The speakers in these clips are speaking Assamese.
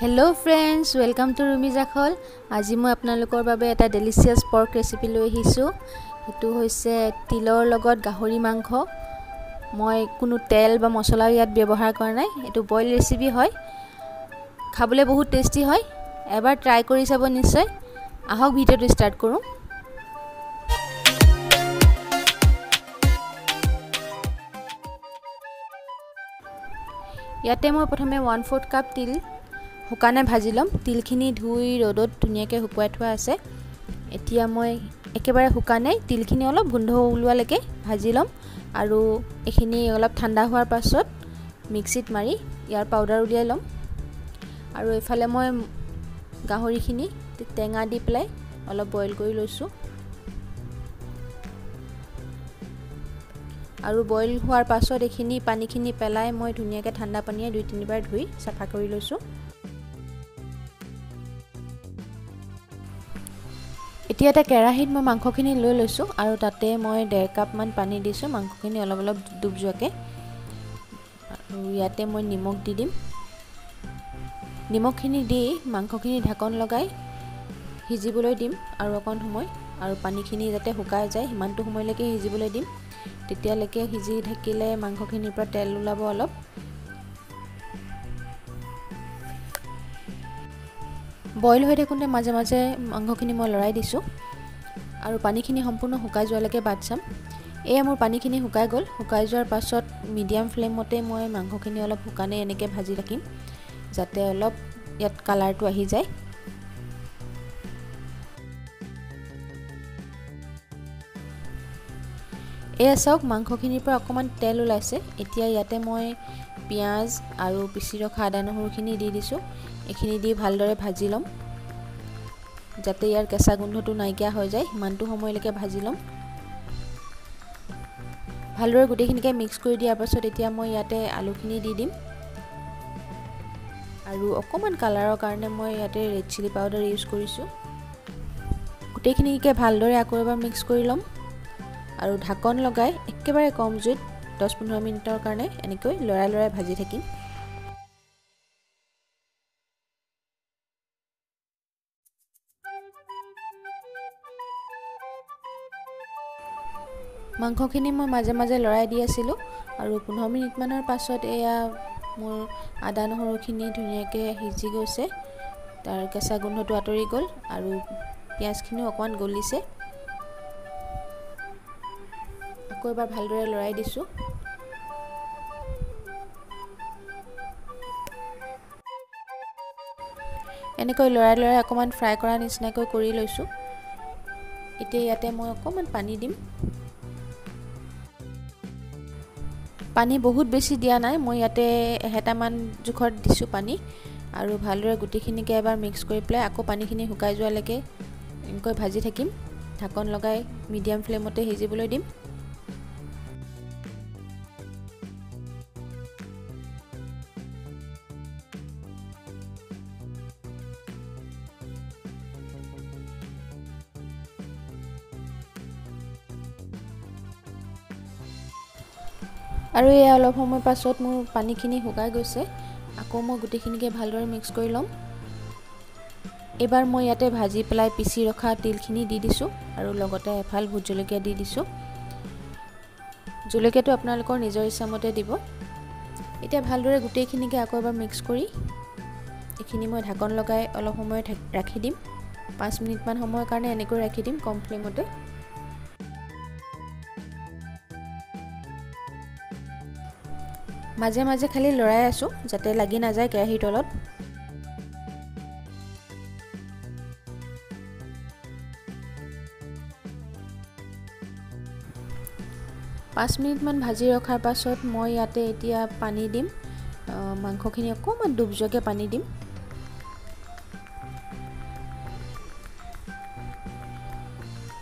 Hello' friends welcome to Rumi Jakhal আজি মই আপোনালোকৰ বাবে এটা ডেলিচিয়াছ পৰ্ক ৰেচিপি লৈ আহিছোঁ সেইটো হৈছে তিলৰ লগত গাহৰি মাংস মই কোনো তেল বা মছলাও ইয়াত ব্যৱহাৰ কৰা নাই এইটো বইল ৰেচিপি হয় খাবলৈ বহুত টেষ্টি হয় এবাৰ ট্ৰাই কৰি চাব নিশ্চয় আহক ভিডিঅ'টো ষ্টাৰ্ট কৰোঁ ইয়াতে মই প্ৰথমে ওৱান ফ'ৰ্থ কাপ তিল শুকানে ভাজি ল'ম। তিলখিনি ধুই ৰ'দত ধুনীয়াকৈ শুকুৱাই থোৱা আছে। এতিয়া মই একেবাৰে শুকানে তিলখিনি অলপ গোন্ধ ওলোৱালৈকে ভাজি ল'ম আৰু এইখিনি অলপ ঠাণ্ডা হোৱাৰ পাছত মিক্সিত মাৰি ইয়াৰ পাউডাৰ উলিয়াই ল'ম। আৰু এইফালে মই গাহৰিখিনি টেঙা দি পেলাই অলপ বইল কৰি লৈছোঁ। আৰু বইল হোৱাৰ পাছত এইখিনি পানীখিনি পেলাই মই ধুনীয়াকৈ ঠাণ্ডা পানীয়ে দুই তিনিবাৰ ধুই চাফা কৰি লৈছোঁ। এতিয়া এটা কেৰাহীত মই মাংসখিনি লৈ লৈছোঁ আৰু তাতে মই ডেৰ কাপমান পানী দিছোঁ মাংসখিনি অলপ অলপ ডুব যোৱাকৈ। আৰু ইয়াতে মই নিমখ দি দিম। নিমখখিনি দি মাংসখিনি ঢাকন লগাই সিজিবলৈ দিম আৰু অকণ সময়। আৰু পানীখিনি যাতে শুকাই যায় সিমানটো সময়লৈকে সিজিবলৈ দিম। তেতিয়ালৈকে সিজি থাকিলে মাংসখিনিৰ পৰা তেল ওলাব অলপ। বইল হৈ থাকোঁতে মাজে মাজে মাংসখিনি মই লৰাই দিছোঁ আৰু পানীখিনি সম্পূৰ্ণ শুকাই যোৱালৈকে বাট চাম। এয়া মোৰ পানীখিনি শুকাই গ'ল। শুকাই যোৱাৰ পাছত মিডিয়াম ফ্লেমতে মই মাংসখিনি অলপ শুকানে এনেকৈ ভাজি ৰাখিম যাতে অলপ ইয়াত কালাৰটো আহি যায়। এয়া চাওক মাংসখিনিৰ পৰা অকণমান তেল ওলাইছে। এতিয়া ইয়াতে মই পিঁয়াজ আৰু পিচি ৰখা আদা নহৰুখিনি দি দিছোঁ। এইখিনি দি ভালদৰে ভাজি ল'ম। যাতে ইয়াৰ কেঁচা গোন্ধটো নাইকিয়া হৈ যায় সিমানটো সময়লৈকে ভাজি ল'ম। ভালদৰে গোটেইখিনিকে মিক্স কৰি দিয়াৰ পাছত এতিয়া মই ইয়াতে আলুখিনি দি দিম। আৰু অকণমান কালাৰৰ কাৰণে মই ইয়াতে ৰেড চিলি পাউডাৰ ইউজ কৰিছোঁ। গোটেইখিনিকে ভালদৰে আকৌ এবাৰ মিক্স কৰি ল'ম। আৰু ঢাকন লগাই একেবাৰে কম জুইত দহ পোন্ধৰ মিনিটৰ কাৰণে এনেকৈ লৰাই লৰাই ভাজি থাকিম। মাংসখিনি মই মাজে মাজে লৰাই দি আছিলোঁ আৰু পোন্ধৰ মিনিটমানৰ পাছত এয়া মোৰ আদা নহৰুখিনি ধুনীয়াকৈ সিজি গৈছে। তাৰ কেঁচা গোন্ধটো আঁতৰি গ'ল আৰু পিঁয়াজখিনিও অকণমান গলিছে। আকৌ এবাৰ ভালদৰে লৰাই দিছোঁ। এনেকৈ লৰাই লৰাই অকণমান ফ্ৰাই কৰা নিচিনাকৈ কৰি লৈছোঁ। এতিয়া ইয়াতে মই অকণমান পানী দিম। পানী বহুত বেছি দিয়া নাই মই ইয়াতে এহেটামান জোখত দিছোঁ পানী আৰু ভালদৰে গোটেইখিনিকে এবাৰ মিক্স কৰি পেলাই আকৌ পানীখিনি শুকাই যোৱালৈকে এনেকৈ ভাজি থাকিম। ঢাকন লগাই মিডিয়াম ফ্লেমতে সিজিবলৈ দিম। আৰু এয়া অলপ সময় পাছত মোৰ পানীখিনি শুকাই গৈছে। আকৌ মই গোটেইখিনিকে ভালদৰে মিক্স কৰি ল'ম। এইবাৰ মই ইয়াতে ভাজি পেলাই পিচি ৰখা তিলখিনি দি দিছোঁ আৰু লগতে এফাল ভোট জলকীয়া দি দিছোঁ। জলকীয়াটো আপোনালোকৰ নিজৰ ইচ্ছামতে দিব। এতিয়া ভালদৰে গোটেইখিনিকে আকৌ এবাৰ মিক্স কৰি এইখিনি মই ঢাকন লগাই অলপ সময় ৰাখি দিম। পাঁচ মিনিটমান সময়ৰ কাৰণে এনেকৈ ৰাখি দিম কম ফ্লেমতে মাজে মাজে খালি লৰাই আছোঁ যাতে লাগি নাযায় কেৰাহীৰ তলত। পাঁচ মিনিটমান ভাজি ৰখাৰ পাছত মই ইয়াতে এতিয়া পানী দিম। মাংসখিনি অকণমান ডুব যোৱাকৈ পানী দিম।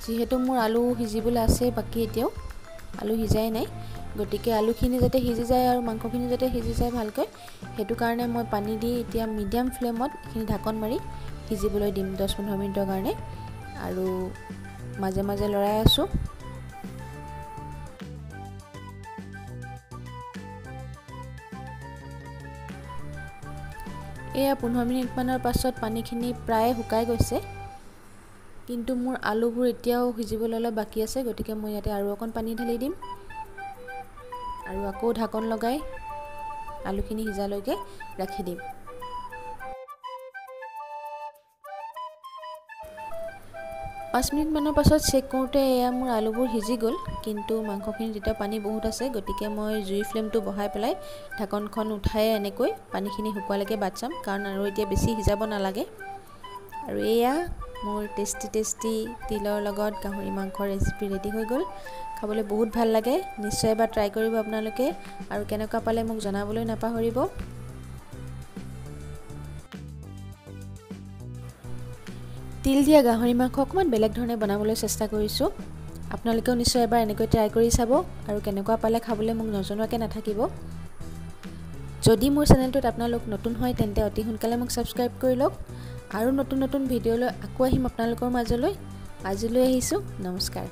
যিহেতু মোৰ আলু সিজিবলৈ আছে বাকী এতিয়াও আলু সিজাই নাই। গতিকে আলুখিনি যাতে সিজি যায় আৰু মাংসখিনি যাতে সিজি যায় ভালকৈ সেইটো কাৰণে মই পানী দি এতিয়া মিডিয়াম ফ্লেমত এইখিনি ঢাকন মাৰি সিজিবলৈ দিম দহ পোন্ধৰ মিনিটৰ কাৰণে। আৰু মাজে মাজে লৰাই আছোঁ। এয়া পোন্ধৰ মিনিটমানৰ পাছত পানীখিনি প্ৰায়ে শুকাই গৈছে। কিন্তু মোৰ আলুবোৰ এতিয়াও সিজিবলৈ অলপ বাকী আছে গতিকে মই ইয়াতে আৰু অকণ পানী ঢালি দিম। আৰু আকৌ ঢাকন লগাই আলুখিনি সিজালৈকে ৰাখি দিম। পাঁচ মিনিটমানৰ পাছত চেক কৰোঁতে এয়া মোৰ আলুবোৰ সিজি গ'ল কিন্তু মাংসখিনিত এতিয়া পানী বহুত আছে গতিকে মই জুইৰ ফ্লেমটো বঢ়াই পেলাই ঢাকনখন উঠাই এনেকৈ পানীখিনি শুকোৱালৈকে বাট চাম কাৰণ আৰু এতিয়া বেছি সিজাব নালাগে। আৰু এয়া মোৰ টেষ্টি টেষ্টি তিলৰ লগত গাহৰি মাংসৰ ৰেচিপি ৰেডি হৈ গ'ল। খাবলৈ বহুত ভাল লাগে। নিশ্চয় এবাৰ ট্ৰাই কৰিব আপোনালোকে। আৰু কেনেকুৱা পালে মোক জনাবলৈ নাপাহৰিব। তিল দিয়া গাহৰি মাংস অকণমান বেলেগ ধৰণে বনাবলৈ চেষ্টা কৰিছোঁ। আপোনালোকেও নিশ্চয় এবাৰ এনেকৈ ট্ৰাই কৰি চাব। আৰু কেনেকুৱা পালে খাবলৈ মোক নজনোৱাকৈ নাথাকিব। যদি মোৰ চেনেলটোত আপোনালোক নতুন হয় তেন্তে অতি সোনকালে মোক ছাবস্ক্ৰাইব কৰি লওক। আৰু নতুন নতুন ভিডিঅ'লৈ আকৌ আহিম আপোনালোকৰ মাজলৈ। আজিলৈ আহিছোঁ। নমস্কাৰ।